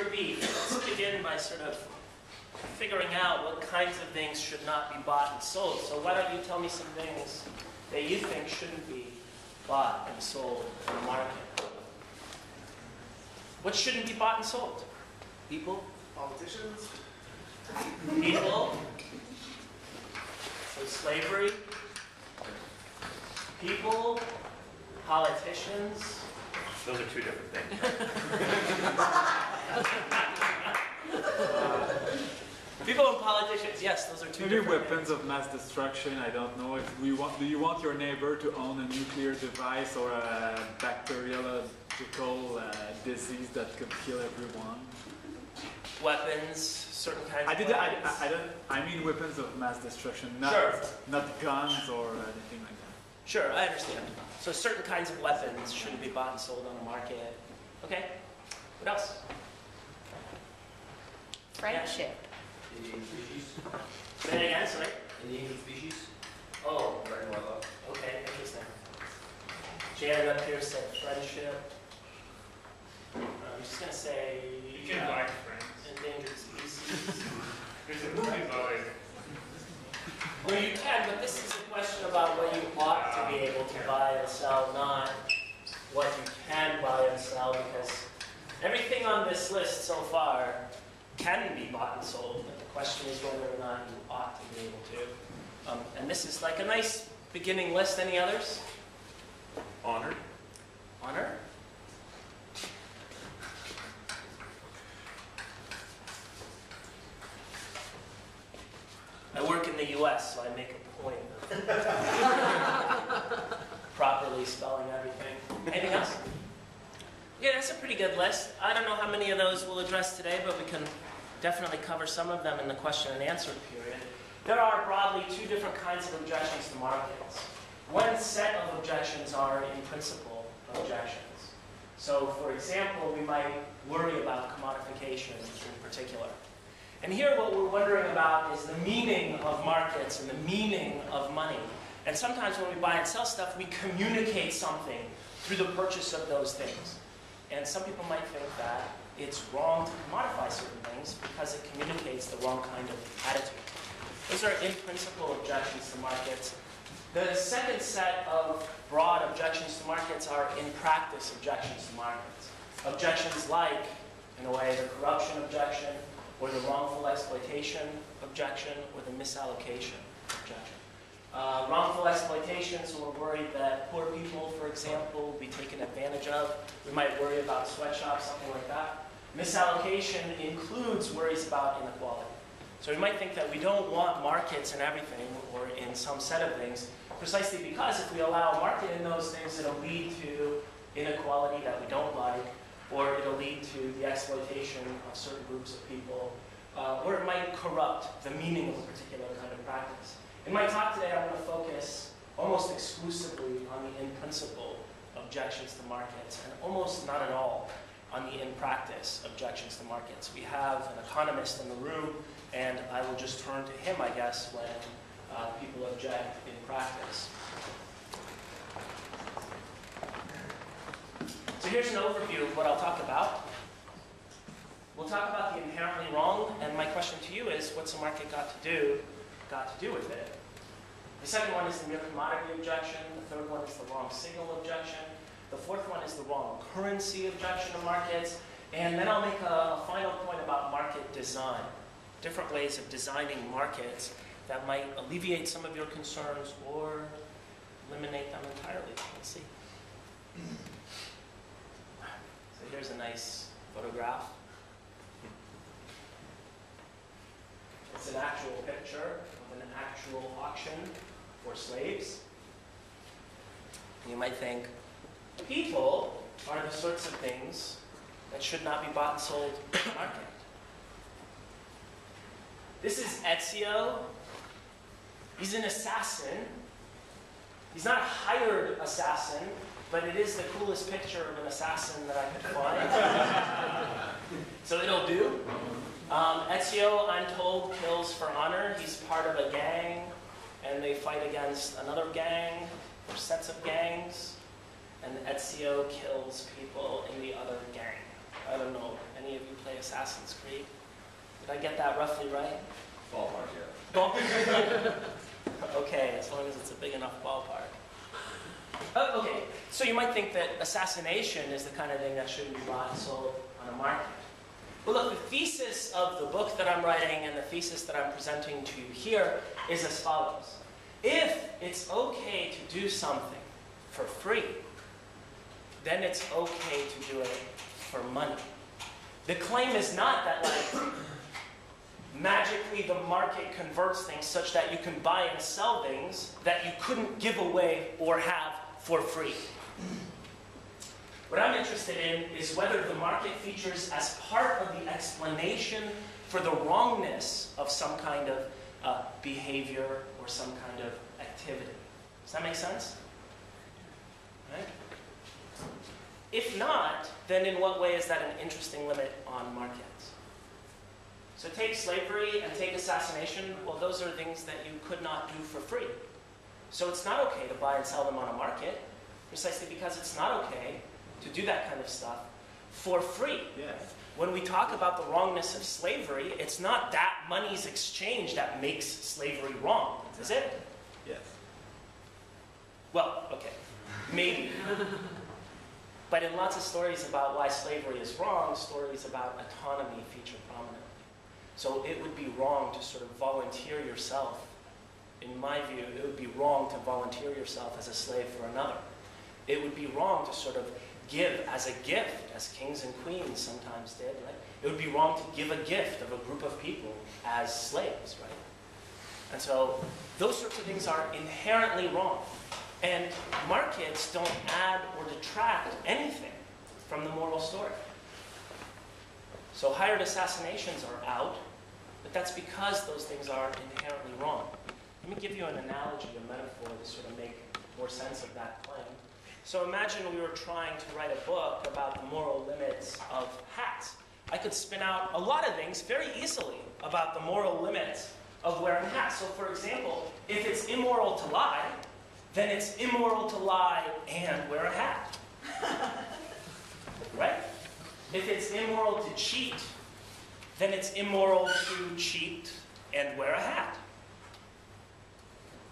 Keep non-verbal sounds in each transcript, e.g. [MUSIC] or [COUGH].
your beef. Let's begin by sort of figuring out what kinds of things should not be bought and sold. So why don't you tell me some things that you think shouldn't be bought and sold in the market? What shouldn't be bought and sold? People? Politicians? People? So slavery? People? Politicians? Those are two different things. [LAUGHS] People and politicians, yes, those are two Maybe different weapons things. of mass destruction. I don't know. If we want, do you want your neighbor to own a nuclear device or a bacteriological uh, disease that could kill everyone? Weapons, certain kinds I of did. I. I, I don't. I mean weapons of mass destruction, not Sure. not guns or anything like that. Sure, I understand. So certain kinds of weapons shouldn't be bought and sold on the market. Okay, what else? Friendship. Indian species. Say it again, sorry. Indian species. Oh, Right, well, okay, interesting. Janet up here said friendship. I'm just gonna say. You can uh, buy friends. Endangered species. There's a movie about it. Well, you can, but this is a question about what you ought to be able to buy and sell, not what you can buy and sell, because everything on this list so far can be bought and sold, but the question is whether or not you ought to be able to. Um, and this is like a nice beginning list. Any others? Honor. Honor? I work in the US, so I make a point of [LAUGHS] properly spelling everything. Anything else? Yeah, that's a pretty good list. I don't know how many of those we'll address today, but we can definitely cover some of them in the question and answer period. There are broadly two different kinds of objections to markets. One set of objections are in principle objections. So, for example, we might worry about commodification in particular. And here what we're wondering about is the meaning of markets and the meaning of money. And sometimes when we buy and sell stuff, we communicate something through the purchase of those things. And some people might think that it's wrong to commodify certain things because it communicates the wrong kind of attitude. Those are in principle objections to markets. The second set of broad objections to markets are in practice objections to markets. Objections like, in a way, the corruption objection, or the wrongful exploitation objection, or the misallocation objection. Uh, wrongful exploitation, so we're worried that poor people, for example, will be taken advantage of. We might worry about sweatshops, something like that. Misallocation includes worries about inequality. So we might think that we don't want markets in everything, or in some set of things, precisely because if we allow a market in those things, it'll lead to inequality that we don't like, or it'll lead to the exploitation of certain groups of people, uh, or it might corrupt the meaning of a particular kind of practice. In my talk today, I'm going to focus almost exclusively on the in principle objections to markets, and almost not at all on the in practice objections to markets. We have an economist in the room, and I will just turn to him, I guess, when uh, people object in practice. So here's an overview of what I'll talk about. We'll talk about the inherently wrong, and my question to you is, what's the market got to do, got to do with it? The second one is the mere commodity objection. The third one is the wrong signal objection. The fourth one is the wrong currency objection to markets. And then I'll make a, a final point about market design. Different ways of designing markets that might alleviate some of your concerns or eliminate them entirely. Let's see. Here's a nice photograph. It's an actual picture of an actual auction for slaves. You might think, people are the sorts of things that should not be bought and sold in the market. This is Ezio. He's an assassin. He's not a hired assassin, but it is the coolest picture of an assassin that I could find. [LAUGHS] so it'll do. Um, Ezio, I'm told, kills for honor. He's part of a gang, and they fight against another gang, or sets of gangs, and Ezio kills people in the other gang. I don't know, any of you play Assassin's Creed. Did I get that roughly right? Ballpark, yeah. Ball- [LAUGHS] okay, as long as it's a big enough ballpark. Oh, okay, so you might think that assassination is the kind of thing that shouldn't be bought and sold on a market. Well, look, the thesis of the book that I'm writing and the thesis that I'm presenting to you here is as follows. If it's okay to do something for free, then it's okay to do it for money. The claim is not that, like, [COUGHS] magically the market converts things such that you can buy and sell things that you couldn't give away or have for free. What I'm interested in is whether the market features as part of the explanation for the wrongness of some kind of uh, behavior or some kind of activity. Does that make sense? Right? If not, then in what way is that an interesting limit on markets? So take slavery and take assassination. Well, those are things that you could not do for free. So it's not okay to buy and sell them on a market, precisely because it's not okay to do that kind of stuff for free. Yes. When we talk about the wrongness of slavery, it's not that money's exchange that makes slavery wrong, is it? Yes. Well, okay, maybe. but in lots of stories about why slavery is wrong, stories about autonomy feature prominently. So it would be wrong to sort of volunteer yourself. In my view, it would be wrong to volunteer yourself as a slave for another. It would be wrong to sort of give as a gift, as kings and queens sometimes did, right? It would be wrong to give a gift of a group of people as slaves, right? And so those sorts of things are inherently wrong. And markets don't add or detract anything from the moral story. So hired assassinations are out, but that's because those things are inherently wrong. Let me give you an analogy, a metaphor to sort of make more sense of that claim. So imagine we were trying to write a book about the moral limits of hats. I could spin out a lot of things very easily about the moral limits of wearing hats. So, for example, if it's immoral to lie, then it's immoral to lie and wear a hat. [LAUGHS] right? If it's immoral to cheat, then it's immoral to cheat and wear a hat.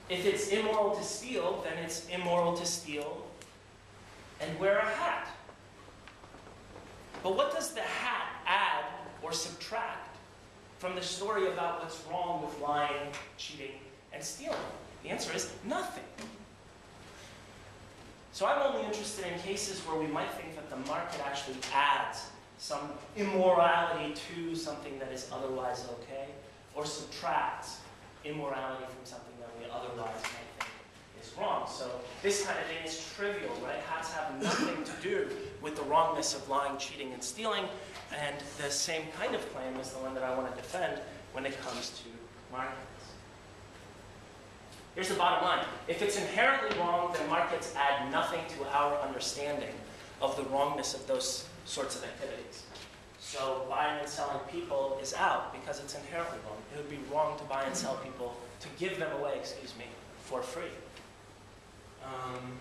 If it's immoral to steal, then it's immoral to steal and wear a hat. But what does the hat add or subtract from the story about what's wrong with lying, cheating, and stealing? The answer is nothing. So I'm only interested in cases where we might think that the market actually adds some immorality to something that is otherwise okay, or subtracts immorality from something otherwise might think is wrong. So this kind of thing is trivial, right? Hats have nothing to do with the wrongness of lying, cheating, and stealing, and the same kind of claim is the one that I want to defend when it comes to markets. Here's the bottom line. If it's inherently wrong, then markets add nothing to our understanding of the wrongness of those sorts of activities. So buying and selling people is out because it's inherently wrong. It would be wrong to buy and sell people, to give them away, excuse me, for free. Um,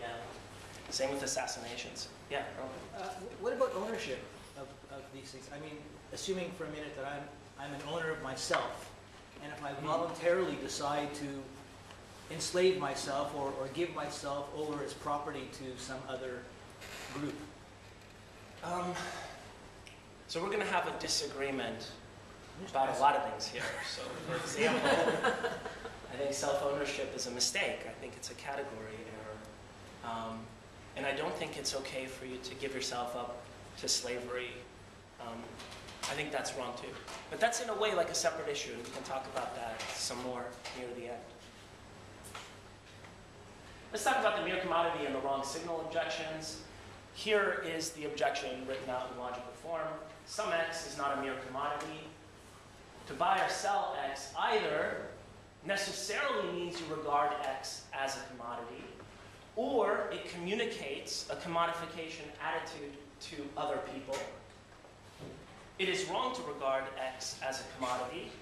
yeah. Same with assassinations. Yeah, Uh, what about ownership of, of these things? I mean, assuming for a minute that I'm, I'm an owner of myself, and if I voluntarily decide to enslave myself or, or give myself over as property to some other group, Um, so we're going to have a disagreement about a lot of things here. So, for example, I think self-ownership is a mistake. I think it's a category error. Um, and I don't think it's okay for you to give yourself up to slavery. Um, I think that's wrong too. But that's in a way like a separate issue, and we can talk about that some more near the end. Let's talk about the mere commodity and the wrong signal objections. Here is the objection written out in logical form. Some X is not a mere commodity. To buy or sell X either necessarily means you regard X as a commodity, or it communicates a commodification attitude to other people. It is wrong to regard X as a commodity.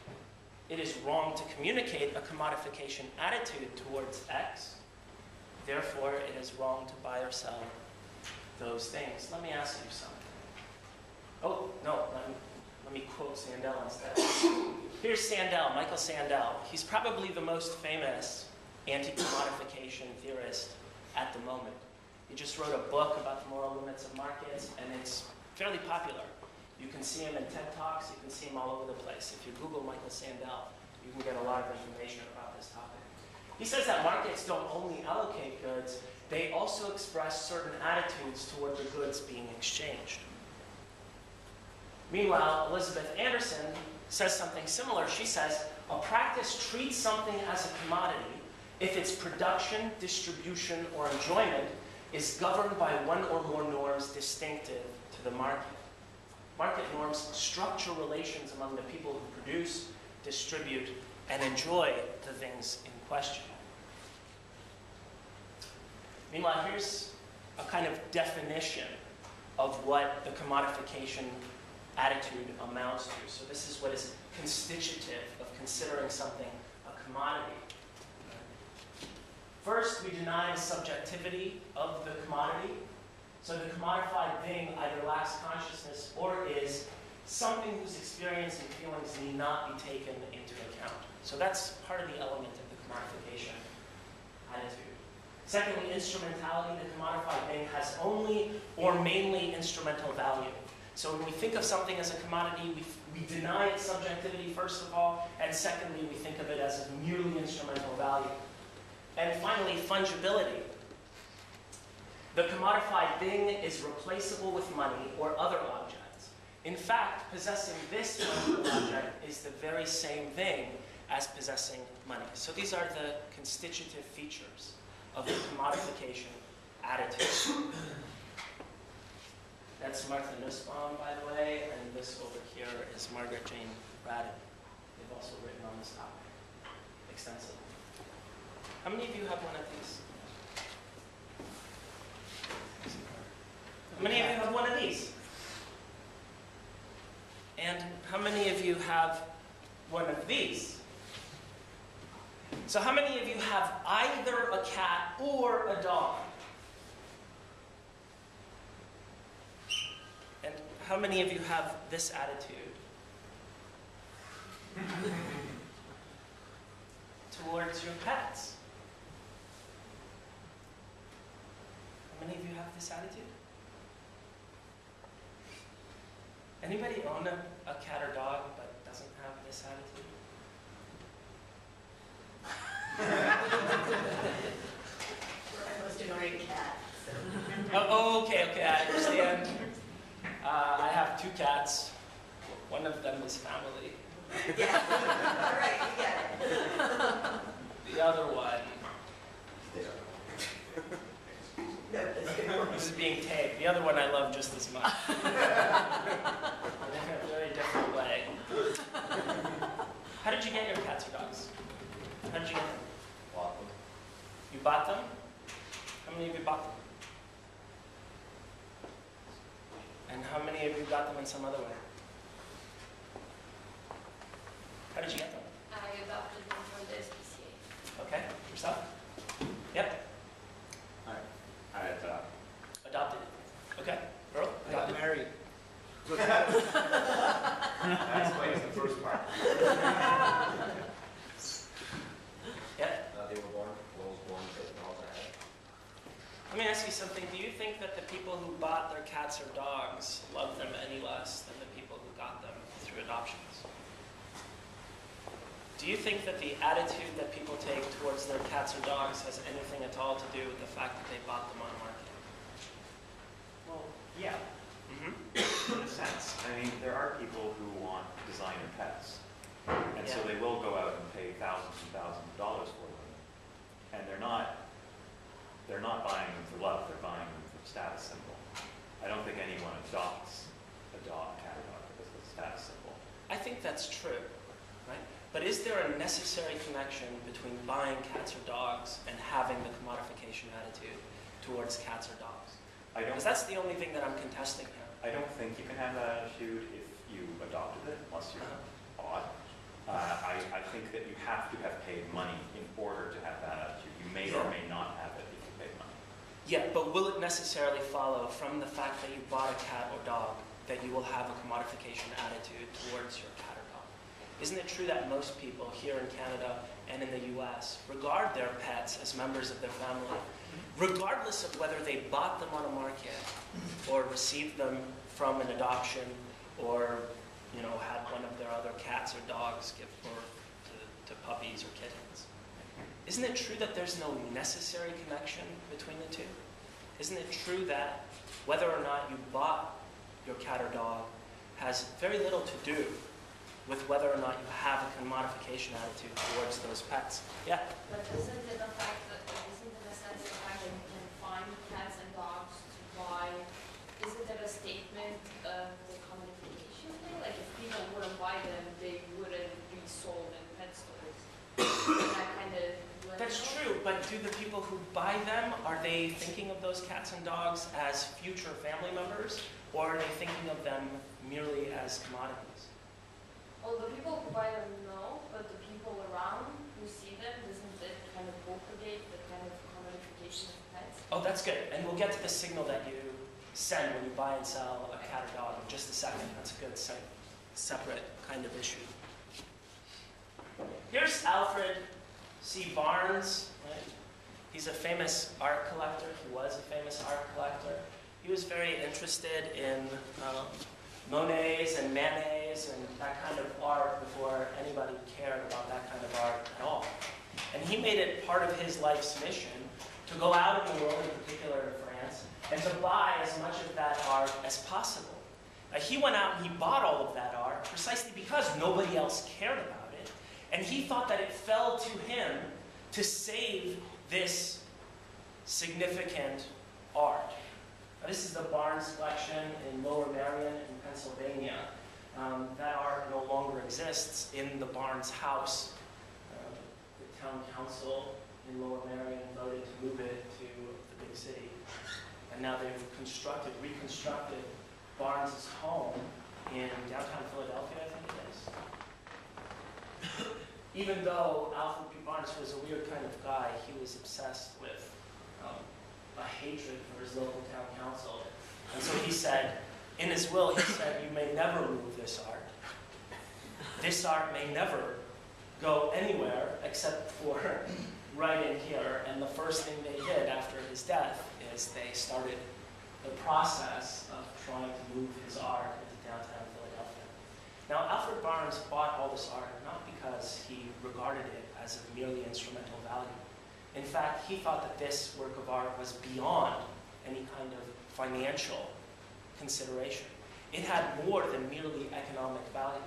It is wrong to communicate a commodification attitude towards X. Therefore, it is wrong to buy or sell those things. Let me ask you something. Oh, no, let me, let me quote Sandel instead. [COUGHS] Here's Sandel, Michael Sandel. He's probably the most famous anti-commodification theorist at the moment. He just wrote a book about the moral limits of markets, and it's fairly popular. You can see him in TED Talks, you can see him all over the place. If you Google Michael Sandel, you can get a lot of information about this topic. He says that markets don't only allocate goods, they also express certain attitudes toward the goods being exchanged. Meanwhile, Elizabeth Anderson says something similar. She says, a practice treats something as a commodity if its production, distribution, or enjoyment is governed by one or more norms distinctive to the market. Market norms structure relations among the people who produce, distribute, and enjoy the things in question. Meanwhile, here's a kind of definition of what the commodification attitude amounts to. So this is what is constitutive of considering something a commodity. First, we deny the subjectivity of the commodity. So the commodified thing either lacks consciousness or is something whose experience and feelings need not be taken into account. So that's part of the element of the commodification attitude. Secondly, instrumentality, the commodified thing has only or mainly instrumental value. So when we think of something as a commodity, we, we deny its subjectivity, first of all, and secondly, we think of it as of merely instrumental value. And finally, fungibility. The commodified thing is replaceable with money or other objects. In fact, possessing this fungible object is the very same thing as possessing money. So these are the constitutive features of the commodification attitude. That's Martha Nussbaum, by the way, and this over here is Margaret Jane Radin. They've also written on this topic extensively. How many of you have one of these? How many of you have one of these? And how many of you have one of these? So how many of you have either a cat or a dog? And how many of you have this attitude? [LAUGHS] Towards your pets? How many of you have this attitude? Anybody own a, a cat or dog but doesn't have this attitude? Almost a great cat, so. Oh, oh, okay, okay, I understand. Uh, I have two cats. One of them is family. Yeah, all right, you get it. The other one No, that's is being tamed. The other one I love just as much. in [LAUGHS] a very different way. How did you get your cats or dogs? How did you get them? You bought them? How many of you bought them? And how many of you got them in some other way? How did you get them? I adopted them from the SPCA. Okay, yourself? Yep, Alright. I had, uh, adopted. Okay, Earl? I got Adopted? married. That explains the first part. [LAUGHS] Yep. Uh, they were born, Will was born, so dogs I had. Let me ask you something. Do you think that the people who bought their cats or dogs love them any less than the people who got them through adoptions? Do you think that the attitude that people take towards their cats or dogs has anything at all to do with the fact that they bought them on market? well, yeah, Mm-hmm. in a sense. I mean, there are people who want designer pets. And so they will go out and pay thousands and thousands of dollars for them. And they're not, they're not buying them for love, they're buying them for status symbol. I don't think anyone adopts a dog, cat or dog because of the status symbol. I think that's true, right? But is there a necessary connection between buying cats or dogs and having the commodification attitude towards cats or dogs? I don't, Because that's the only thing that I'm contesting here. I don't think you can have that attitude if you adopted it, unless you're odd. Uh, I, I think that you have to have paid money in order to have that attitude. You may or may not have it if you paid money. Yeah, but will it necessarily follow from the fact that you bought a cat or dog that you will have a commodification attitude towards your cat or dog. Isn't it true that most people here in Canada and in the US regard their pets as members of their family, regardless of whether they bought them on a market or received them from an adoption or you know, had one of their other cats or dogs give birth to, to puppies or kittens? Isn't it true that there's no necessary connection between the two? Isn't it true that whether or not you bought your cat or dog has very little to do with whether or not you have a commodification attitude towards those pets? Yeah? But isn't it the fact that, isn't it a sense of the fact that you can find cats and dogs to buy, isn't it a statement of the commodification thing? Like if people wouldn't buy them, they wouldn't be sold in pet stores. Isn't that kind of That's liminal? true, but do the people who buy them, are they thinking of those cats and dogs as future family members? Or are they thinking of them merely as commodities? Well, the people who buy them know, but the people around who see them, doesn't it kind of propagate the kind of commodification of pets? Oh, that's good. And we'll get to the signal that you send when you buy and sell a cat or dog in just a second. That's a good se- separate kind of issue. Here's Alfred C. Barnes. Right? He's a famous art collector. He was a famous art collector. He was very interested in um, Monets and Manets and that kind of art before anybody cared about that kind of art at all. And he made it part of his life's mission to go out in the world, in particular in France, and to buy as much of that art as possible. Uh, he went out and he bought all of that art precisely because nobody else cared about it. And he thought that it fell to him to save this significant art. Now, this is the Barnes collection in Lower Merion in Pennsylvania. Um, that art no longer exists in the Barnes house. Uh, the town council in Lower Merion voted to move it to the big city. And now they've constructed, reconstructed Barnes' home in downtown Philadelphia, I think it is. Even though Alfred. Barnes was a weird kind of guy, he was obsessed with um, a hatred for his local town council. And so he said, in his will, he said, you may never move this art. This art may never go anywhere except for [LAUGHS] right in here. And the first thing they did after his death is they started the process of trying to move his art. Now, Alfred Barnes bought all this art not because he regarded it as of merely instrumental value. In fact, he thought that this work of art was beyond any kind of financial consideration. It had more than merely economic value.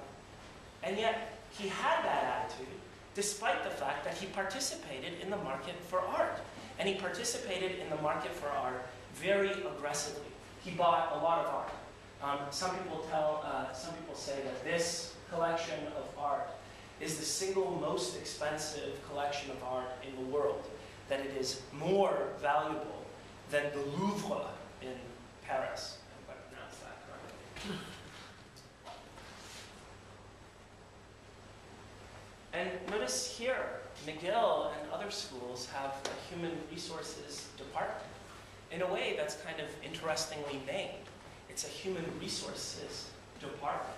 And yet, he had that attitude despite the fact that he participated in the market for art. And he participated in the market for art very aggressively. He bought a lot of art. Um, some people tell, uh, some people say that this collection of art is the single most expensive collection of art in the world. That it is more valuable than the Louvre in Paris. I that correctly. And notice here, McGill and other schools have a human resources department in a way that's kind of interestingly named. It's a human resources department.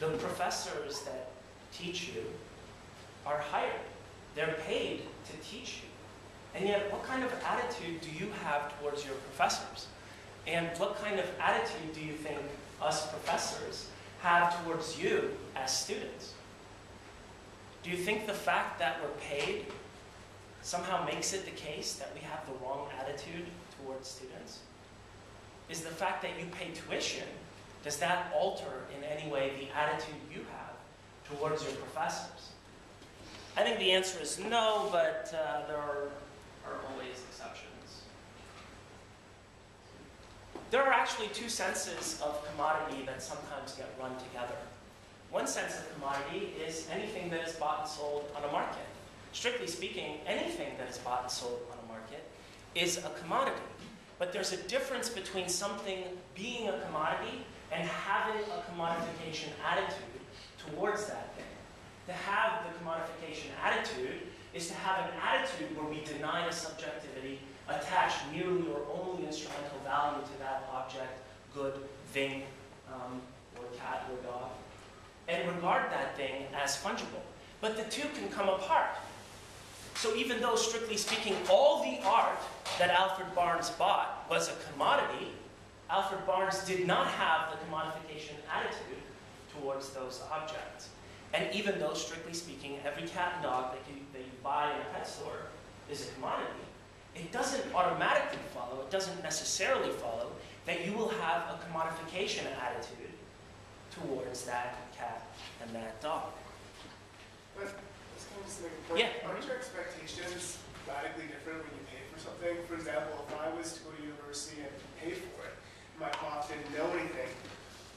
The professors that teach you are hired. They're paid to teach you. And yet, what kind of attitude do you have towards your professors? And what kind of attitude do you think us professors have towards you as students? Do you think the fact that we're paid somehow makes it the case that we have the wrong attitude towards students? Is the fact that you pay tuition, does that alter in any way the attitude you have towards your professors? I think the answer is no, but uh, there are, are always exceptions. There are actually two senses of commodity that sometimes get run together. One sense of commodity is anything that is bought and sold on a market. Strictly speaking, anything that is bought and sold on a market is a commodity. But there's a difference between something being a commodity and having a commodification attitude towards that thing. To have the commodification attitude is to have an attitude where we deny the subjectivity, attach merely or only instrumental value to that object, good, thing, um, or cat or dog, and regard that thing as fungible. But the two can come apart. So even though, strictly speaking, all the art that Alfred Barnes bought was a commodity, Alfred Barnes did not have the commodification attitude towards those objects. And even though, strictly speaking, every cat and dog that you, that you buy in a pet store is a commodity, it doesn't automatically follow, it doesn't necessarily follow that you will have a commodification attitude towards that cat and that dog. But, just kind of just make a point. Yeah. Aren't your expectations radically different when you pay for something? For example, if I was to go to university and pay for it, my prof didn't know anything,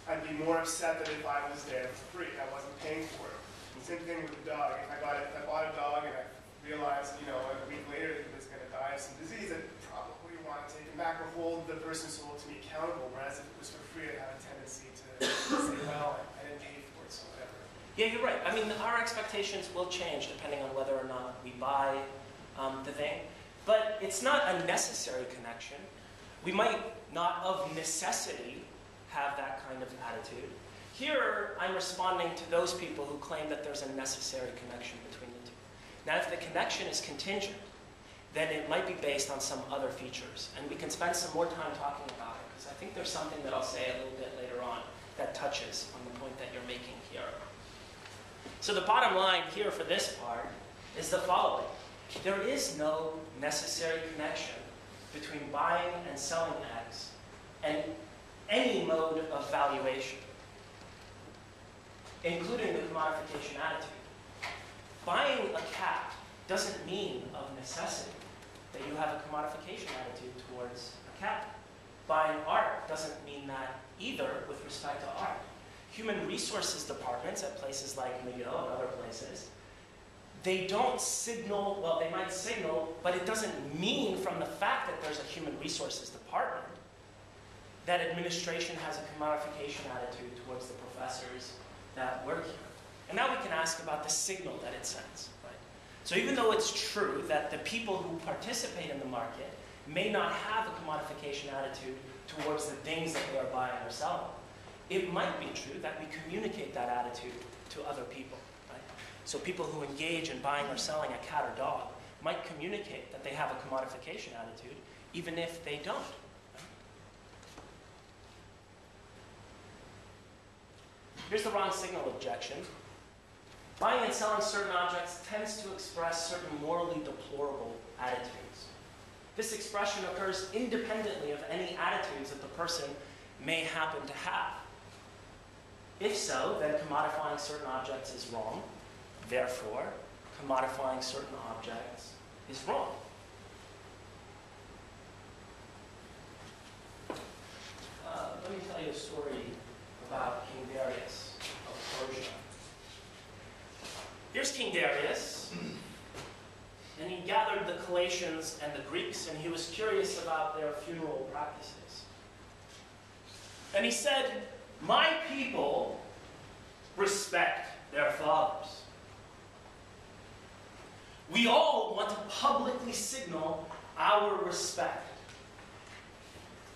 I'd be more upset than if I was there for free, I wasn't paying for it. Same thing with the dog. If I got it, if I bought a dog and I realized, you know, a week later that he was gonna die of some disease, I'd probably want to take him back or hold the person who sold to me accountable, whereas if it was for free, I'd have a tendency to say, well, I didn't pay for it, so whatever. Yeah, you're right. I mean, our expectations will change depending on whether or not we buy um, the thing. But it's not a necessary connection. We might not of necessity have that kind of attitude. Here, I'm responding to those people who claim that there's a necessary connection between the two. Now, if the connection is contingent, then it might be based on some other features. And we can spend some more time talking about it, because I think there's something that I'll say a little bit later on that touches on the point that you're making here. So the bottom line here for this part is the following. There is no necessary connection between buying and selling eggs and any mode of valuation, including the commodification attitude. Buying a cat doesn't mean of necessity that you have a commodification attitude towards a cat. Buying art doesn't mean that either with respect to art. Human resources departments at places like McGill and other places, they don't signal, well, they might signal, but it doesn't mean from the fact that there's a human resources department that administration has a commodification attitude towards the professors that work here. And now we can ask about the signal that it sends. Right? So even though it's true that the people who participate in the market may not have a commodification attitude towards the things that they are buying or selling, it might be true that we communicate that attitude to other people. So people who engage in buying or selling a cat or dog might communicate that they have a commodification attitude, even if they don't. Here's the wrong signal objection. Buying and selling certain objects tends to express certain morally deplorable attitudes. This expression occurs independently of any attitudes that the person may happen to have. If so, then commodifying certain objects is wrong. Therefore, commodifying certain objects is wrong. Uh, let me tell you a story about King Darius of Persia. Here's King Darius, and he gathered the Callatians and the Greeks, and he was curious about their funeral practices. And he said, My people respect their fathers. We all want to publicly signal our respect.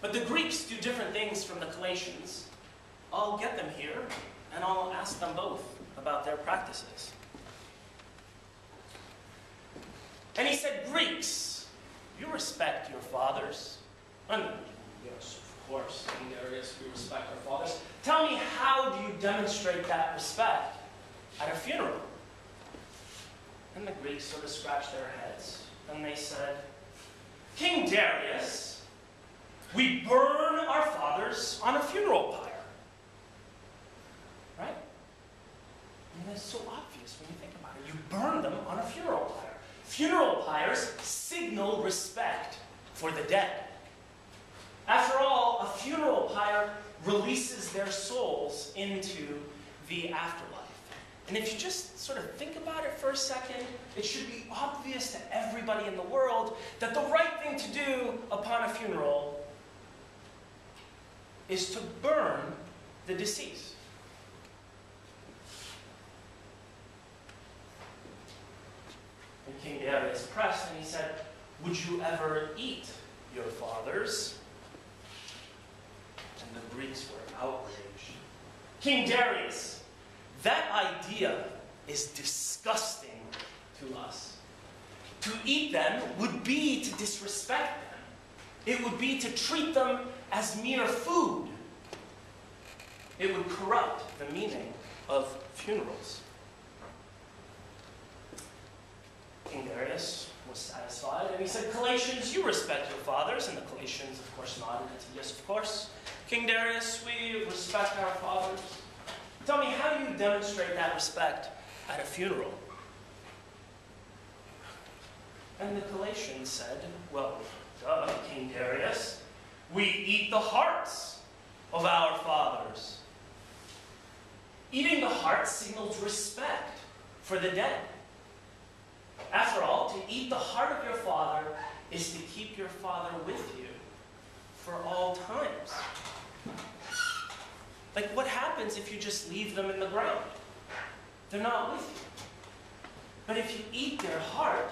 But the Greeks do different things from the Callatians. I'll get them here, and I'll ask them both about their practices. And he said, Greeks, you respect your fathers. And yes, of course, King Darius, we respect our fathers. Tell me, how do you demonstrate that respect at a funeral? And the Greeks sort of scratched their heads, and they said, King Darius, we burn our fathers on a funeral pyre. Right? I mean, it's so obvious when you think about it. You burn them on a funeral pyre. Funeral pyres signal respect for the dead. After all, a funeral pyre releases their souls into the afterlife. And if you just sort of think about it for a second, it should be obvious to everybody in the world that the right thing to do upon a funeral is to burn the deceased. And King Darius pressed and he said, Would you ever eat your fathers? And the Greeks were outraged. King Darius, that idea is disgusting to us. To eat them would be to disrespect them. It would be to treat them as mere food. It would corrupt the meaning of funerals. King Darius was satisfied, and he said, Callatians, you respect your fathers. And the Callatians, of course, nodded and said, Yes, of course. King Darius, we respect our fathers. Tell me, how do you demonstrate that respect at a funeral? And the Callatians said, Well, duh, King Darius, we eat the hearts of our fathers. Eating the heart signals respect for the dead. After all, to eat the heart of your father is to keep your father with you for all times. Like, what happens if you just leave them in the ground? They're not with you. But if you eat their heart,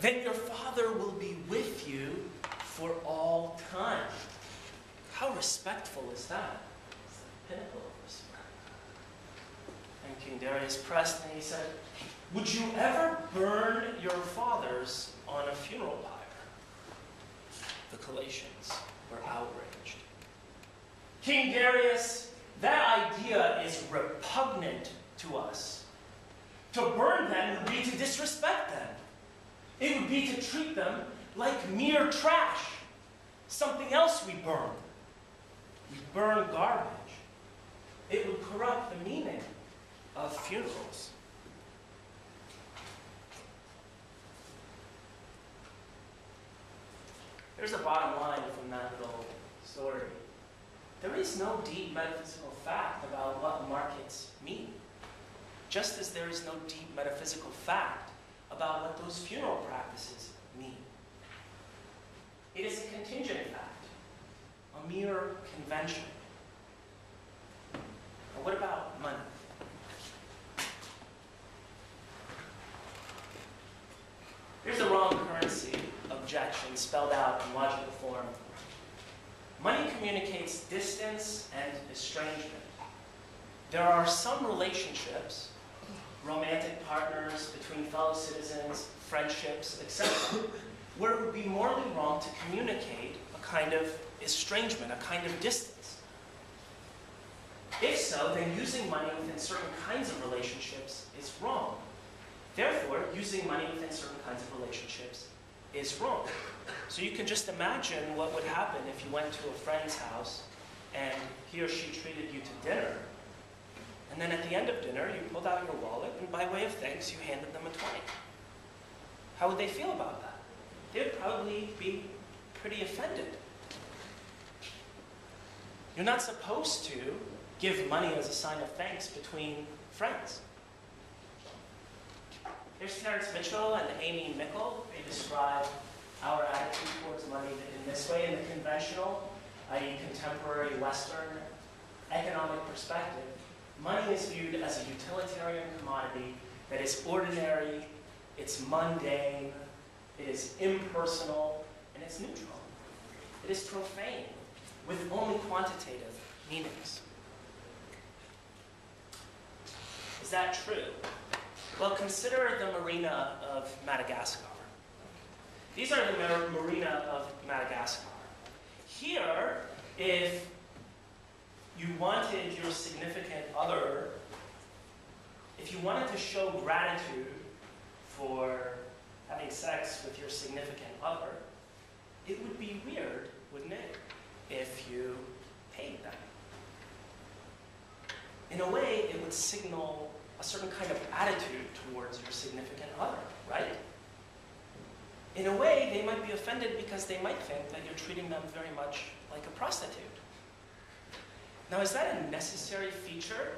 then your father will be with you for all time. How respectful is that? It's the pinnacle of respect. And King Darius pressed and he said, Would you ever burn your fathers on a funeral pyre? The Callatians were outraged. King Darius, that idea is repugnant to us. To burn them would be to disrespect them. It would be to treat them like mere trash, something else we burn. We burn garbage. It would corrupt the meaning of funerals. There's a bottom line from that little story. There is no deep metaphysical fact about what markets mean. Just as there is no deep metaphysical fact about what those funeral practices mean. It is a contingent fact, a mere convention. Now, what about money? Here's the wrong currency objection spelled out in logical form. Money communicates distance and estrangement. There are some relationships, romantic partners, between fellow citizens, friendships, etc., where it would be morally wrong to communicate a kind of estrangement, a kind of distance. If so, then using money within certain kinds of relationships is wrong. Therefore, using money within certain kinds of relationships is wrong. So you can just imagine what would happen if you went to a friend's house and he or she treated you to dinner. And then at the end of dinner, you pulled out your wallet and by way of thanks, you handed them a 20. How would they feel about that? They'd probably be pretty offended. You're not supposed to give money as a sign of thanks between friends. Here's Terence Mitchell and Amy Mickel. They describe our attitude towards money in this way, in the conventional, i.e. contemporary Western economic perspective. Money is viewed as a utilitarian commodity that is ordinary, it's mundane, it is impersonal, and it's neutral. It is profane, with only quantitative meanings. Is that true? Well, consider the Merina of Madagascar. These are the mar- Merina of Madagascar. Here, if you wanted your significant other, if you wanted to show gratitude for having sex with your significant other, it would be weird, wouldn't it, if you paid them. In a way, it would signal a certain kind of attitude towards your significant other, right? In a way, they might be offended because they might think that you're treating them very much like a prostitute. Now, is that a necessary feature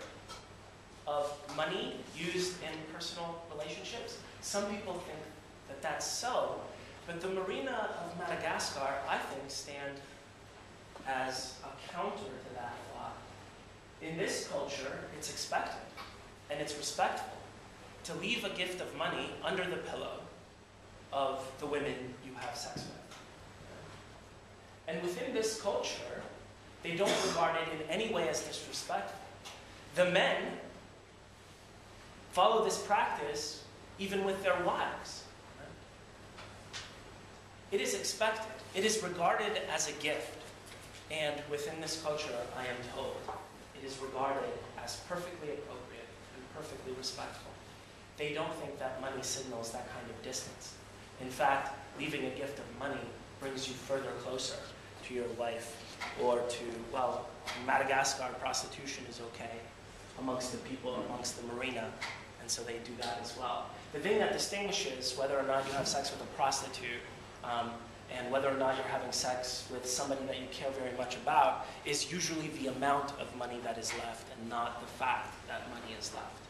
of money used in personal relationships? Some people think that that's so, but the Merina of Madagascar, I think, stand as a counter to that thought. In this culture, it's expected and it's respectful to leave a gift of money under the pillow of the women you have sex with. And within this culture, they don't regard it in any way as disrespectful. The men follow this practice even with their wives. It is expected. It is regarded as a gift. And within this culture, I am told, it is regarded as perfectly appropriate perfectly respectful. They don't think that money signals that kind of distance. In fact, leaving a gift of money brings you further closer to your wife or to, well, Madagascar, prostitution is okay amongst the people, amongst the Merina, and so they do that as well. The thing that distinguishes whether or not you have sex with a prostitute um, and whether or not you're having sex with somebody that you care very much about is usually the amount of money that is left and not the fact that money is left.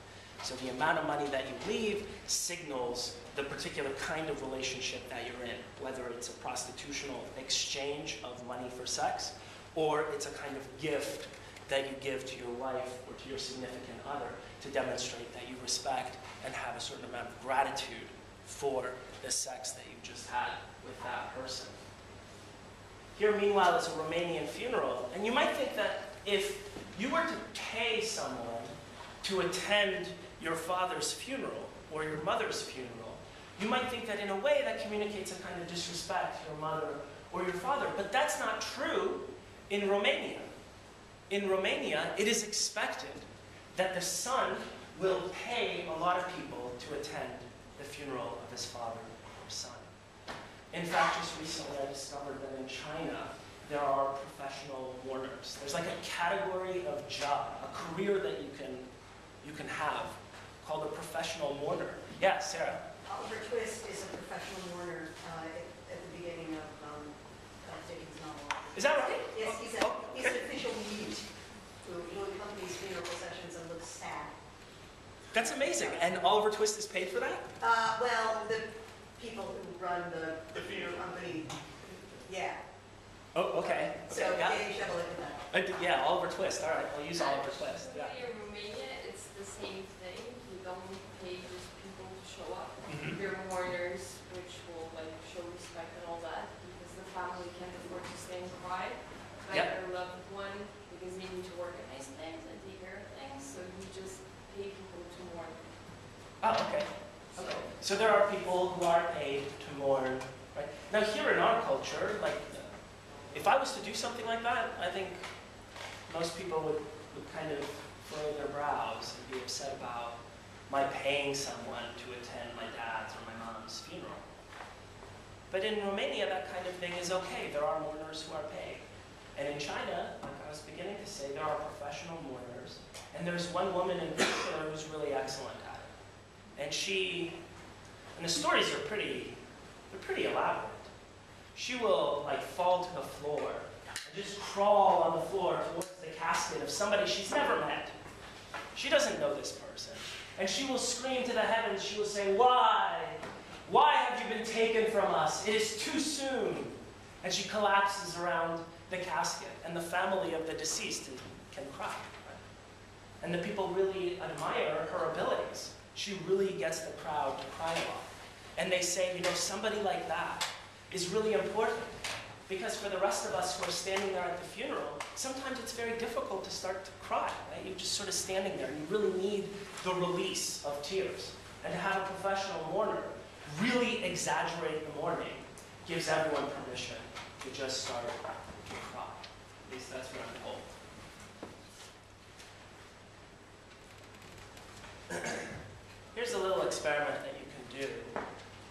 So the amount of money that you leave signals the particular kind of relationship that you're in, whether it's a prostitutional exchange of money for sex or it's a kind of gift that you give to your wife or to your significant other to demonstrate that you respect and have a certain amount of gratitude for the sex that you just had with that person. Here, meanwhile, is a Romanian funeral, and you might think that if you were to pay someone to attend your father's funeral or your mother's funeral, you might think that in a way that communicates a kind of disrespect to your mother or your father, but that's not true in Romania. In Romania, it is expected that the son will pay a lot of people to attend the funeral of his father or son. In fact, just recently I discovered that in China, there are professional mourners. There's like a category of job, a career that you can, you can have called a professional mourner. Yeah, Sarah. Oliver Twist is a professional mourner uh, at at the beginning of um, of Dickens' novel. Is that right? Yes, he's a, Oh, he's an official mute who who accompanies funeral processions and looks sad. That's amazing. And Oliver Twist is paid for that? Uh, well, the people who run the the funeral company, yeah. Oh, okay. So okay, yeah, yeah. you should have a look at that. I did- yeah, Oliver Twist. All right, I'll use Oliver Twist. Yeah. In Romania, it's the same thing. Pay just people to show up. Mm-hmm. Your mourners, which will like show respect and all that, because the family can't afford to stay and cry by Yep. their loved one, because they need to organize things and take care of things. So you just pay people to mourn. Oh, okay. So Okay. So there are people who are paid to mourn, right? Now here in our culture, like, if I was to do something like that, I think most people would, would kind of furrow their brows and be upset about my paying someone to attend my dad's or my mom's funeral. But in Romania, that kind of thing is okay. There are mourners who are paid. And in China, like I was beginning to say, there are professional mourners. And there's one woman in particular who's really excellent at it. And she, and the stories are pretty, they're pretty elaborate. She will like fall to the floor and just crawl on the floor towards the casket of somebody she's never met. She doesn't know this person. And she will scream to the heavens, she will say, Why? Why have you been taken from us? It is too soon. And she collapses around the casket, and the family of the deceased can cry. And the people really admire her abilities. She really gets the crowd to cry a lot. And they say, you know, somebody like that is really important. Because for the rest of us who are standing there at the funeral, sometimes it's very difficult to start to cry, right? You're just sort of standing there you really need the release of tears. And to have a professional mourner really exaggerate the mourning gives everyone permission to just start to cry. At least that's what I'm told. [CLEARS THROAT] Here's a little experiment that you can do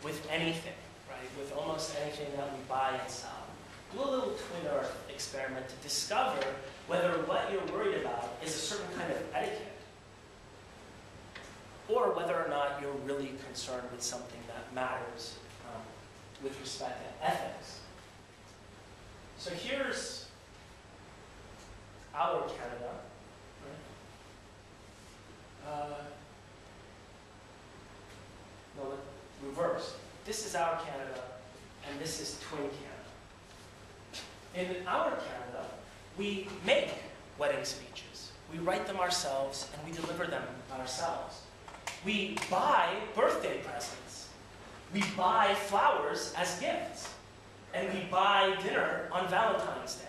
with anything, right? With almost anything that we buy and sell. Do a little twin earth experiment to discover whether what you're worried about is a certain kind of etiquette or whether or not you're really concerned with something that matters um, with respect to ethics. So here's our Canada. Right? Uh, no, reverse. This is our Canada, and this is twin Canada. In our Canada, we make wedding speeches. We write them ourselves, and we deliver them ourselves. We buy birthday presents. We buy flowers as gifts. and we buy dinner on Valentine's Day.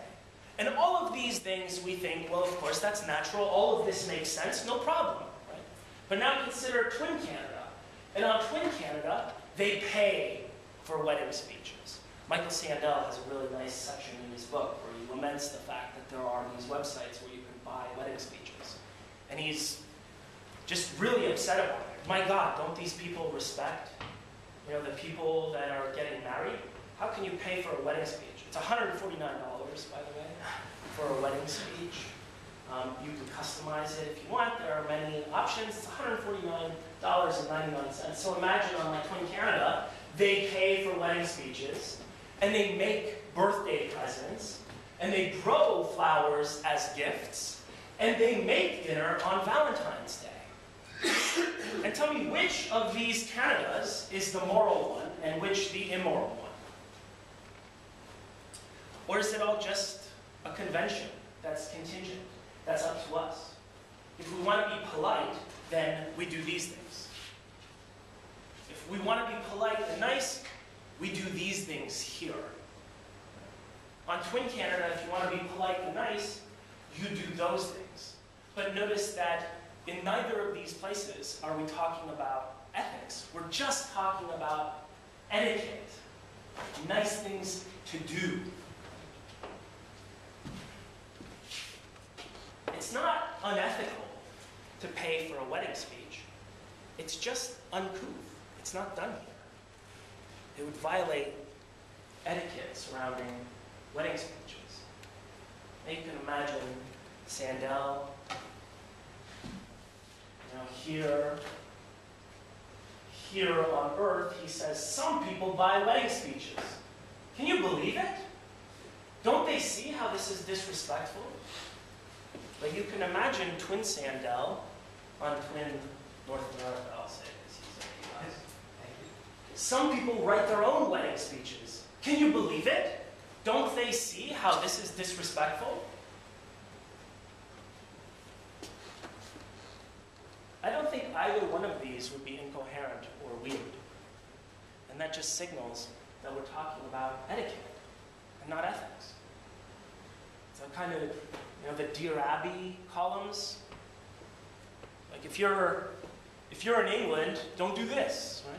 And all of these things we think, well, of course, that's natural. All of this makes sense, no problem. Right? But now consider Twin Canada. And on Twin Canada, they pay for wedding speeches. Michael Sandel has a really nice section in his book where he laments the fact that there are these websites where you can buy wedding speeches. And he's just really upset about it. My God, don't these people respect, you know, the people that are getting married? How can you pay for a wedding speech? It's $149, by the way, for a wedding speech. Um, you can customize it if you want. There are many options. It's $149.99. So imagine on like Twin Canada, they pay for wedding speeches, and they make birthday presents, and they grow flowers as gifts, and they make dinner on Valentine's Day. [COUGHS] and tell me which of these Canadas is the moral one and which the immoral one? Or is it all just a convention that's contingent? That's up to us. If we want to be polite, then we do these things. If we want to be polite and nice, we do these things here. On Twin Canada, if you want to be polite and nice, you do those things. But notice that in neither of these places are we talking about ethics. We're just talking about etiquette, nice things to do. It's not unethical to pay for a wedding speech. It's just uncouth. It's not done here. It would violate etiquette surrounding wedding speeches. Now you can imagine Sandel, you know, here, here on earth, he says, some people buy wedding speeches. Can you believe it? Don't they see how this is disrespectful? But you can imagine Twin Sandel on Twin North America, I'll say, because he's in the US. Some people write their own wedding speeches. Can you believe it? Don't they see how this is disrespectful? I don't think either one of these would be incoherent or weird. And that just signals that we're talking about etiquette and not ethics. So kind of, you know, the Dear Abby columns. Like if you're if you're in England, don't do this, right?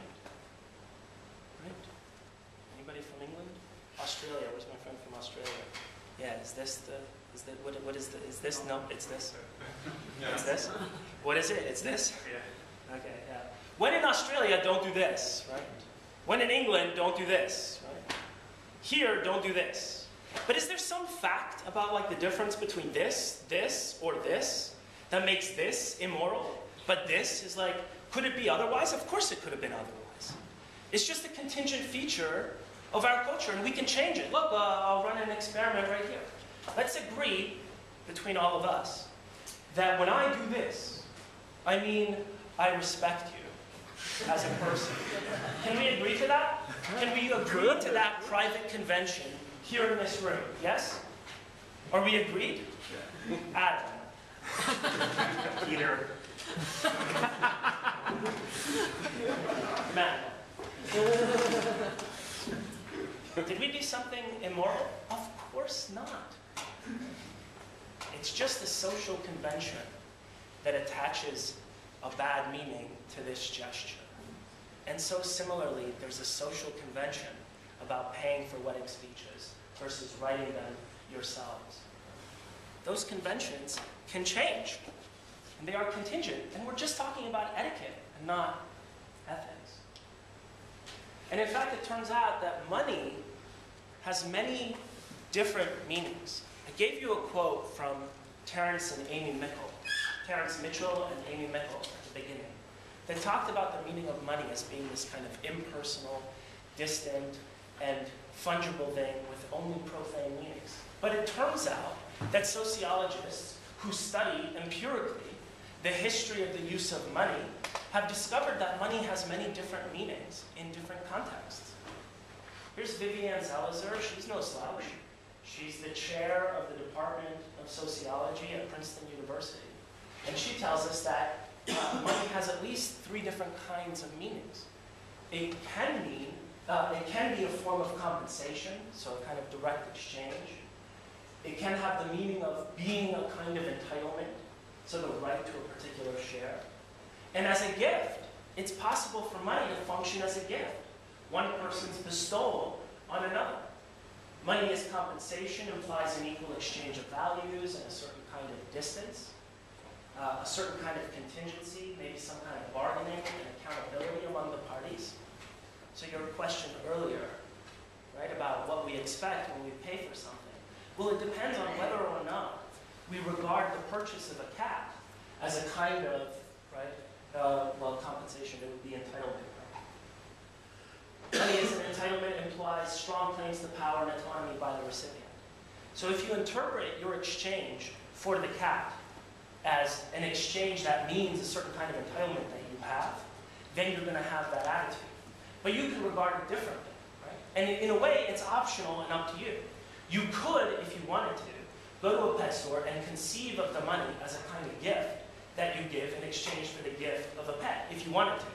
Right? Anybody from England? Australia. Where's my friend from Australia? Yeah, is this the is that what what is the is this no it's this. It's this? What is it? It's this? Yeah. Okay, yeah. When in Australia, don't do this, right? When in England, don't do this, right? Here, don't do this. But is there some fact about like the difference between this, this, or this that makes this immoral, but this is like, could it be otherwise? Of course it could have been otherwise. It's just a contingent feature of our culture, and we can change it. Look, uh, I'll run an experiment right here. Let's agree between all of us that when I do this, I mean I respect you as a person. Can we agree to that? Can we agree to that private convention here in this room? Yes? Are we agreed? Adam. Peter. [LAUGHS] Matt. [LAUGHS] Did we do something immoral? Of course not. It's just a social convention that attaches a bad meaning to this gesture. And so similarly, there's a social convention about paying for wedding speeches versus writing them yourselves. Those conventions can change, and they are contingent, and we're just talking about etiquette and not ethics. And in fact, it turns out that money has many different meanings. I gave you a quote from Terence and Amy Mickel, Terence Mitchell and Amy Mickel at the beginning. They talked about the meaning of money as being this kind of impersonal, distant, and fungible thing with only profane meanings. But it turns out that sociologists who study empirically the history of the use of money have discovered that money has many different meanings in different contexts. Here's Vivian Zelizer. She's no slouch. She's the chair of the Department of Sociology at Princeton University. And she tells us that uh, money has at least three different kinds of meanings. It can mean Uh, it can be a form of compensation, so a kind of direct exchange. It can have the meaning of being a kind of entitlement, so the right to a particular share. And as a gift, it's possible for money to function as a gift, one person's bestowal on another. Money as compensation implies an equal exchange of values and a certain kind of distance, uh, a certain kind of contingency, maybe some kind of bargaining and accountability among the parties. So your question earlier, right, about what we expect when we pay for something. Well, it depends on whether or not we regard the purchase of a cat as a kind of, right, uh, well, compensation, it would be entitlement. Money as an entitlement implies strong claims to power and autonomy by the recipient. So if you interpret your exchange for the cat as an exchange that means a certain kind of entitlement that you have, then you're going to have that attitude. But you can regard it differently, right? And in a way, it's optional and up to you. You could, if you wanted to, go to a pet store and conceive of the money as a kind of gift that you give in exchange for the gift of a pet, if you wanted to.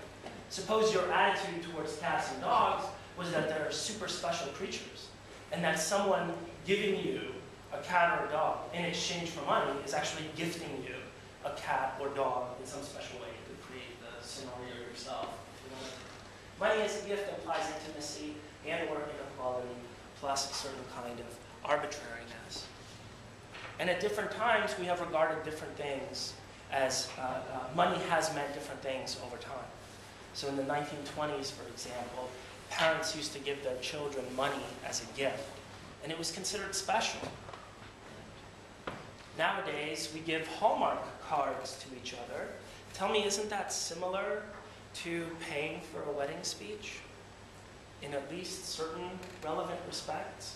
Suppose your attitude towards cats and dogs was that they're super special creatures, and that someone giving you a cat or a dog in exchange for money is actually gifting you a cat or dog in some special way. You could create the scenario yourself. you wanted. Money as a gift implies intimacy and or inequality, plus a certain kind of arbitrariness. And at different times, we have regarded different things as uh, uh, money has meant different things over time. So in the 1920s, for example, parents used to give their children money as a gift, and it was considered special. Nowadays, we give Hallmark cards to each other. Tell me, isn't that similar to paying for a wedding speech in at least certain relevant respects?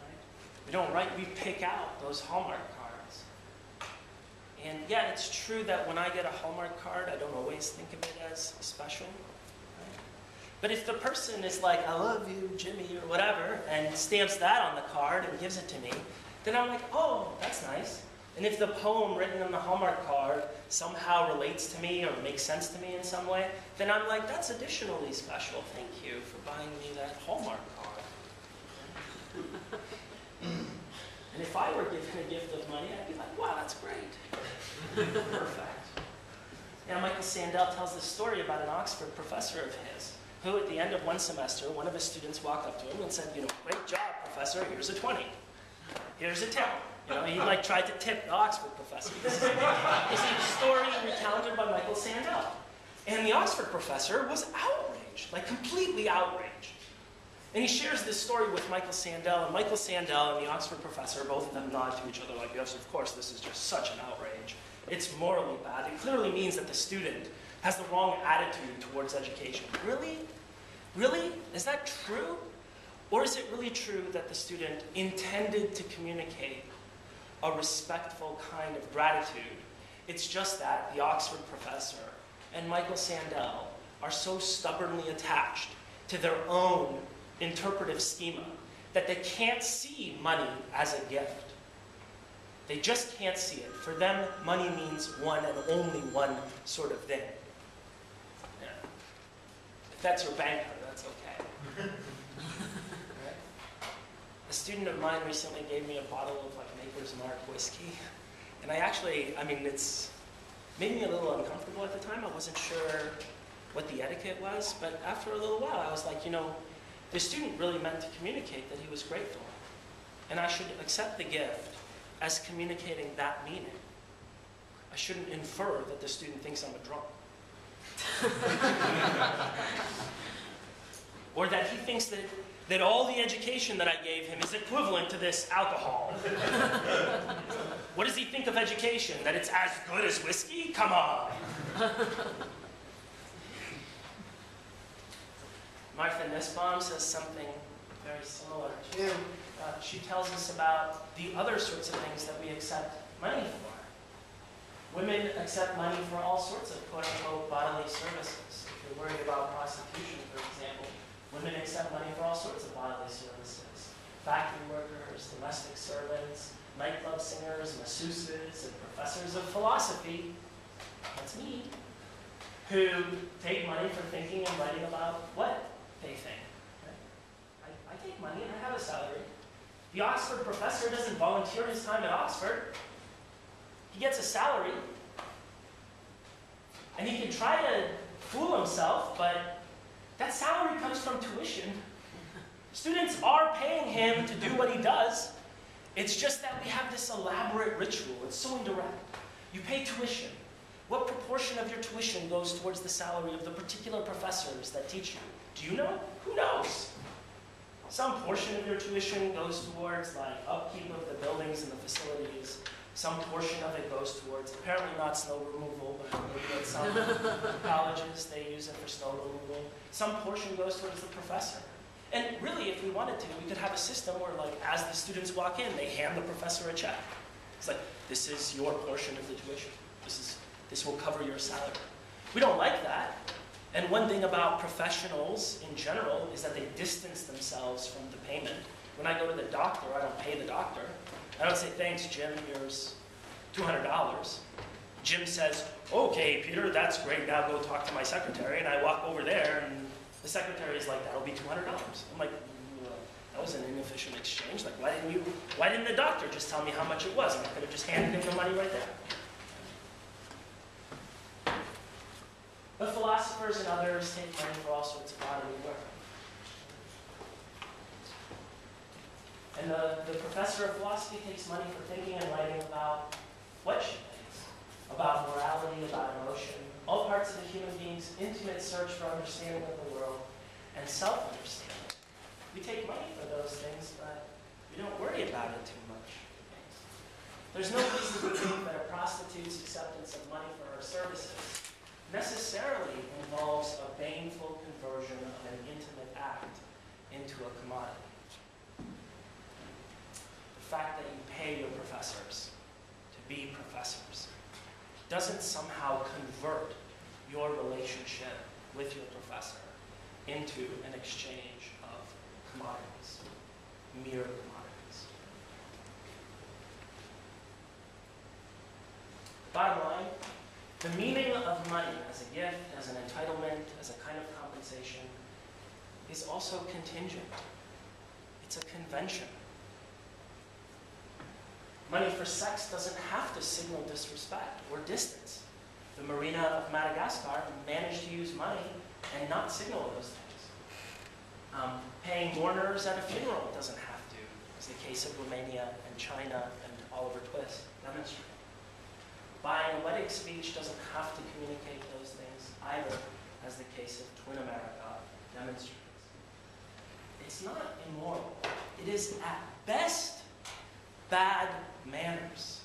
Right? We don't write, we pick out those Hallmark. And yeah, it's true that when I get a Hallmark card, I don't always think of it as special. But if the person is like, I love you, Jimmy, or whatever, and stamps that on the card and gives it to me, then I'm like, oh, that's nice. And if the poem written on the Hallmark card somehow relates to me or makes sense to me in some way, then I'm like, that's additionally special. Thank you for buying me that Hallmark card. And if I were given a gift of money, I'd be like, wow, that's great. Perfect. [LAUGHS] Now, Michael Sandel tells this story about an Oxford professor of his who, at the end of one semester, one of his students walked up to him and said, you know, great job, professor, here's a 20. Here's a tip. You know, he like tried to tip the Oxford professor. This is, this is a story recounted by Michael Sandel. And the Oxford professor was outraged, like completely outraged. And he shares this story with Michael Sandel, and Michael Sandel and the Oxford professor, both of them nod to each other like, yes, of course, this is just such an outrage. It's morally bad. It clearly means that the student has the wrong attitude towards education. Really? Really? Is that true? Or is it really true that the student intended to communicate a respectful kind of gratitude? It's just that the Oxford professor and Michael Sandel are so stubbornly attached to their own interpretive schema that they can't see money as a gift. They just can't see it. For them, money means one and only one sort of thing. Yeah. If that's your banker, that's okay. [LAUGHS] A student of mine recently gave me a bottle of like Maker's Mark whiskey. And I actually, I mean, it's made me a little uncomfortable at the time. I wasn't sure what the etiquette was, but after a little while, I was like, you know, the student really meant to communicate that he was grateful. And I should accept the gift as communicating that meaning. I shouldn't infer that the student thinks I'm a drunk. [LAUGHS] or that he thinks that, that all the education that I gave him is equivalent to this alcohol. [LAUGHS] what does he think of education? That it's as good as whiskey? Come on. [LAUGHS] Martha Nussbaum says something very similar too. Uh, she tells us about the other sorts of things that we accept money for. Women accept money for all sorts of quote unquote bodily services. If you're worried about prostitution, for example, women accept money for all sorts of bodily services. Factory workers, domestic servants, nightclub singers, masseuses, and professors of philosophy. That's me. who take money for thinking and writing about what they think. right? I, I take money and I have a salary. The Oxford professor doesn't volunteer his time at Oxford. He gets a salary. And he can try to fool himself, but that salary comes from tuition. Students are paying him to do what he does. It's just that we have this elaborate ritual. It's so indirect. You pay tuition. What proportion of your tuition goes towards the salary of the particular professors that teach you? Do you know? Who knows? Some portion of your tuition goes towards like upkeep of the buildings and the facilities. Some portion of it goes towards apparently not snow removal, but at some [LAUGHS] colleges they use it for snow removal. Some portion goes towards the professor. And really, if we wanted to, we could have a system where, like, as the students walk in, they hand the professor a check. It's like, this is your portion of the tuition. This is this will cover your salary. We don't like that. And one thing about professionals in general is that they distance themselves from the payment. When I go to the doctor, I don't pay the doctor. I don't say, thanks, Jim, here's $200. Jim says, okay, Peter, that's great. Now go talk to my secretary. And I walk over there, and the secretary is like, that'll be $200. I'm like, that was an inefficient exchange. Like, why didn't you, why didn't the doctor just tell me how much it was? And I could have just handed him the money right there. But philosophers and others take money for all sorts of bodily work. And the, the professor of philosophy takes money for thinking and writing about what she thinks, about morality, about emotion, all parts of the human being's intimate search for understanding of the world and self-understanding. We take money for those things, but we don't worry about it too much. There's no reason to think that a prostitute's acceptance of money for her services necessarily involves a baneful conversion of an intimate act into a commodity. The fact that you pay your professors to be professors doesn't somehow convert your relationship with your professor into an exchange of commodities, mere commodities. Bottom line, the meaning of money as a gift, as an entitlement, as a kind of compensation is also contingent. It's a convention. Money for sex doesn't have to signal disrespect or distance. The Merina of Madagascar managed to use money and not signal those things. Um, paying mourners at a funeral doesn't have to, as the case of Romania and China and Oliver Twist demonstrate. A speech doesn't have to communicate those things either, as the case of Twin America demonstrates. It's not immoral. It is at best bad manners.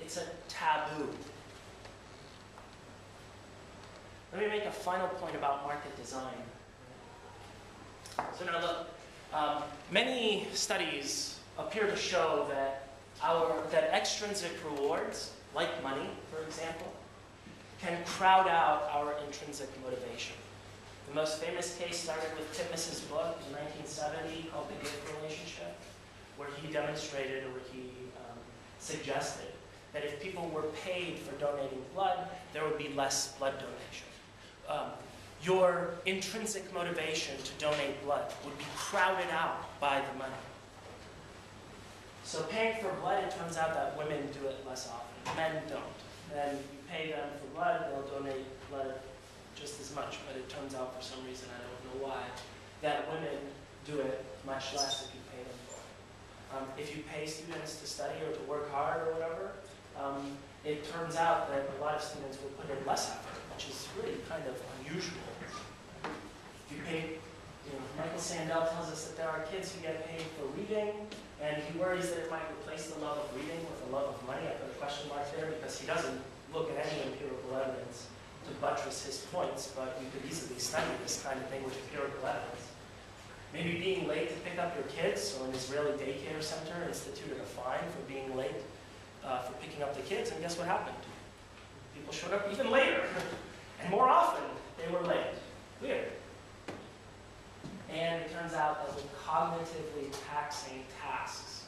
It's a taboo. Let me make a final point about market design. So now look, um, many studies appear to show that our that extrinsic rewards, like money, for example, can crowd out our intrinsic motivation. The most famous case started with Titmuss's book in 1970 called The Gift Relationship, where he demonstrated or he um, suggested that if people were paid for donating blood, there would be less blood donation. Um, your intrinsic motivation to donate blood would be crowded out by the money. So paying for blood, it turns out that women do it less often. Men don't. And you pay them for blood, they'll donate blood just as much. But it turns out for some reason, I don't know why, that women do it much less if you pay them for it. Um, if you pay students to study or to work hard or whatever, um, it turns out that a lot of students will put in less effort, which is really kind of unusual. If you pay, you know, Michael Sandel tells us that there are kids who get paid for reading, and he worries that it might replace the love of reading with the love of money. I put a question mark there because he doesn't look at any empirical evidence to buttress his points, but you could easily study this kind of thing with empirical evidence. Maybe being late to pick up your kids, so an Israeli daycare center instituted a fine for being late uh, for picking up the kids, and guess what happened? People showed up even later, [LAUGHS] and more often they were late. Weird. Out with cognitively taxing tasks,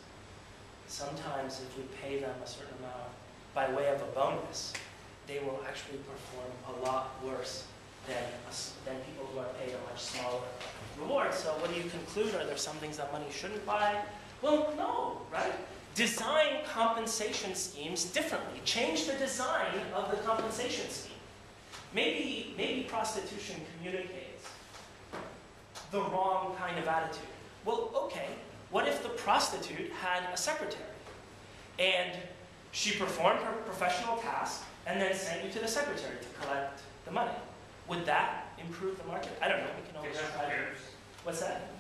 sometimes if we pay them a certain amount by way of a bonus, they will actually perform a lot worse than, than people who are paid a much smaller reward. So what do you conclude? Are there some things that money shouldn't buy? Well, no, right? Design compensation schemes differently. Change the design of the compensation scheme. Maybe, maybe prostitution communicates the wrong kind of attitude. Well, okay, what if the prostitute had a secretary and she performed her professional task and then sent you to the secretary to collect the money? Would that improve the market? I don't know, we can always try to. What's that?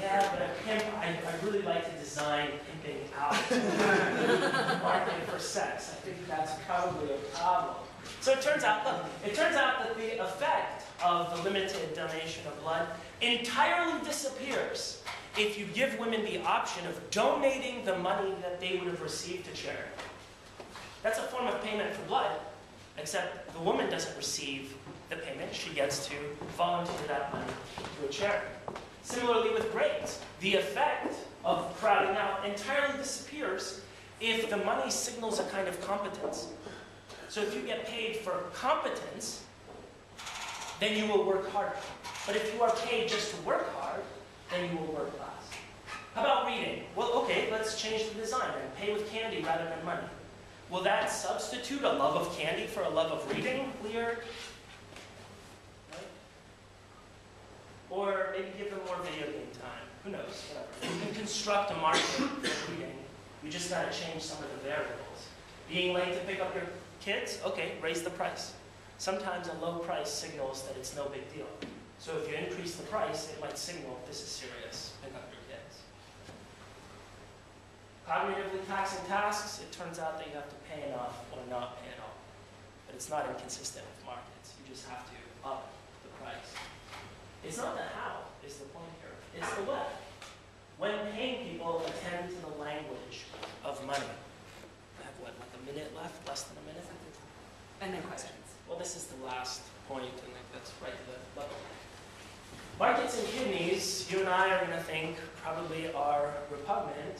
Yeah, but a pimp, I, I really like to design pimping out [LAUGHS] the market for sex. I think that's probably a problem. So it turns out, look, it turns out that the effect of the limited donation of blood entirely disappears if you give women the option of donating the money that they would have received to charity. That's a form of payment for blood, except the woman doesn't receive the payment. She gets to volunteer that money to a charity. Similarly with grades, the effect of crowding out entirely disappears if the money signals a kind of competence. So if you get paid for competence, then you will work harder. But if you are paid just to work hard, then you will work less. How about reading? Well, okay, let's change the design and pay with candy rather than money. Will that substitute a love of candy for a love of reading, Lear? Right? Or maybe give them more video game time. Who knows? Whatever. You can construct a market for reading. You just gotta change some of the variables. Being late to pick up your kids? Okay, raise the price. Sometimes a low price signals that it's no big deal. So if you increase the price, it might signal this is serious. Pick up your kids. Cognitively taxing tasks, it turns out that you have to pay enough or not pay at all. But it's not inconsistent with markets. You just have to up the price. It's not the how is the point here. It's the what. When paying people attend to the language of money. I have what, like a minute left? Less than a minute? And then questions. Well, this is the last point, and that's right to the level. Markets and kidneys, you and I are going to think probably are repugnant.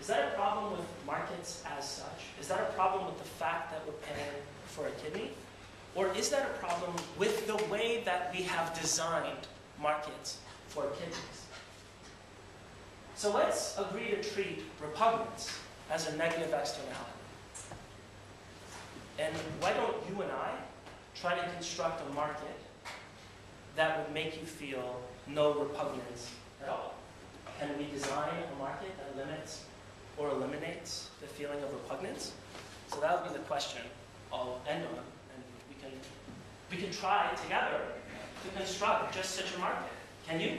Is that a problem with markets as such? Is that a problem with the fact that we're paying for a kidney? Or is that a problem with the way that we have designed markets for kidneys? So let's agree to treat repugnance as a negative externality. And why don't you and I try to construct a market that would make you feel no repugnance at all? Can we design a market that limits or eliminates the feeling of repugnance? So that would be the question I'll end on, and we can we can try together to construct just such a market. Can you?